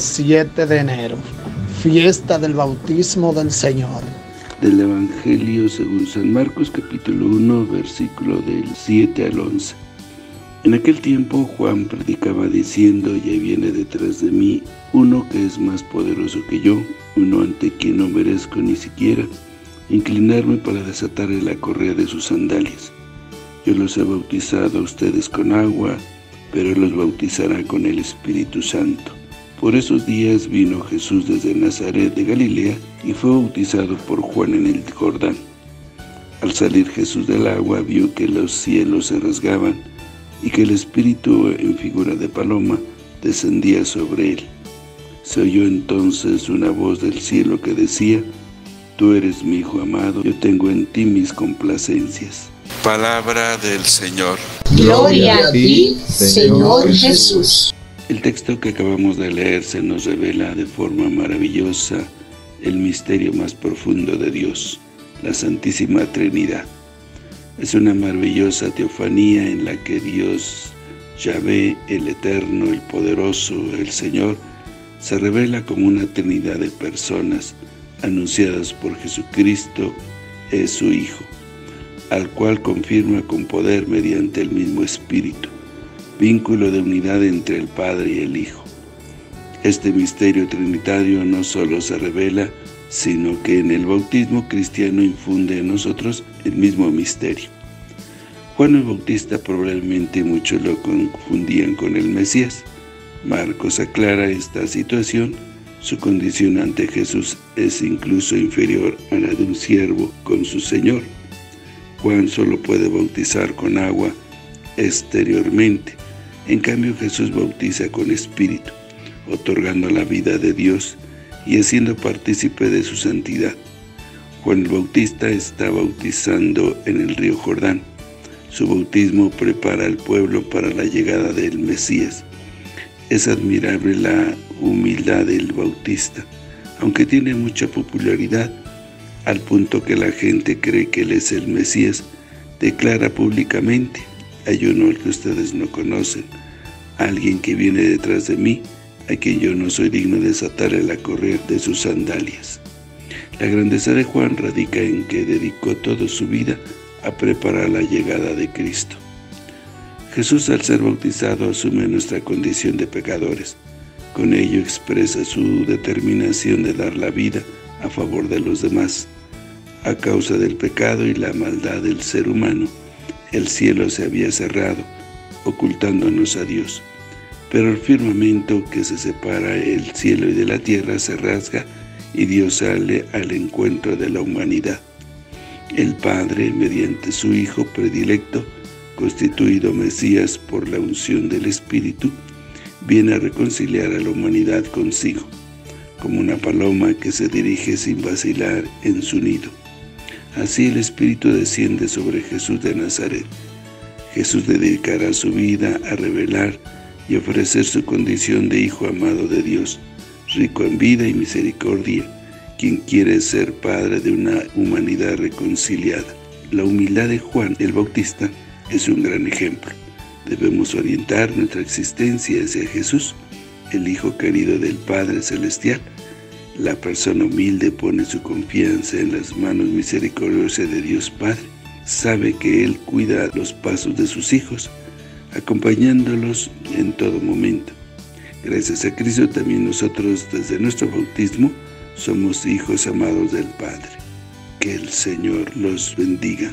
7 de enero, fiesta del bautismo del Señor. Del Evangelio según San Marcos capítulo 1 versículo del 7 al 11. En aquel tiempo Juan predicaba diciendo, ya viene detrás de mí uno que es más poderoso que yo, uno ante quien no merezco ni siquiera inclinarme para desatarle la correa de sus sandalias. Yo los he bautizado a ustedes con agua, pero Él los bautizará con el Espíritu Santo. Por esos días vino Jesús desde Nazaret de Galilea y fue bautizado por Juan en el Jordán. Al salir Jesús del agua vio que los cielos se rasgaban y que el Espíritu en figura de paloma descendía sobre él. Se oyó entonces una voz del cielo que decía, Tú eres mi Hijo amado, yo tengo en ti mis complacencias. Palabra del Señor. Gloria a ti, Señor Jesús. El texto que acabamos de leer se nos revela de forma maravillosa el misterio más profundo de Dios, la Santísima Trinidad. Es una maravillosa teofanía en la que Dios, Yahvé, el Eterno, el Poderoso, el Señor, se revela como una trinidad de personas anunciadas por Jesucristo, es su Hijo, al cual confirma con poder mediante el mismo Espíritu vínculo de unidad entre el Padre y el Hijo. Este misterio trinitario no solo se revela, sino que en el bautismo cristiano infunde en nosotros el mismo misterio. Juan el Bautista probablemente muchos lo confundían con el Mesías. Marcos aclara esta situación, su condición ante Jesús es incluso inferior a la de un siervo con su Señor. Juan solo puede bautizar con agua exteriormente, en cambio Jesús bautiza con Espíritu, otorgando la vida de Dios y haciendo partícipe de su santidad. Juan el Bautista está bautizando en el río Jordán. Su bautismo prepara al pueblo para la llegada del Mesías. Es admirable la humildad del Bautista, aunque tiene mucha popularidad, al punto que la gente cree que él es el Mesías, declara públicamente, hay uno que ustedes no conocen, alguien que viene detrás de mí, a quien yo no soy digno de desatarle la correa de sus sandalias. La grandeza de Juan radica en que dedicó toda su vida a preparar la llegada de Cristo. Jesús al ser bautizado asume nuestra condición de pecadores. Con ello expresa su determinación de dar la vida a favor de los demás. A causa del pecado y la maldad del ser humano, el cielo se había cerrado, ocultándonos a Dios pero el firmamento que se separa el cielo y de la tierra se rasga y Dios sale al encuentro de la humanidad. El Padre, mediante su Hijo predilecto, constituido Mesías por la unción del Espíritu, viene a reconciliar a la humanidad consigo, como una paloma que se dirige sin vacilar en su nido. Así el Espíritu desciende sobre Jesús de Nazaret. Jesús dedicará su vida a revelar y ofrecer su condición de Hijo amado de Dios, rico en vida y misericordia, quien quiere ser Padre de una humanidad reconciliada. La humildad de Juan el Bautista es un gran ejemplo. Debemos orientar nuestra existencia hacia Jesús, el Hijo querido del Padre Celestial. La persona humilde pone su confianza en las manos misericordiosas de Dios Padre. Sabe que Él cuida los pasos de sus hijos acompañándolos en todo momento. Gracias a Cristo también nosotros desde nuestro bautismo somos hijos amados del Padre. Que el Señor los bendiga.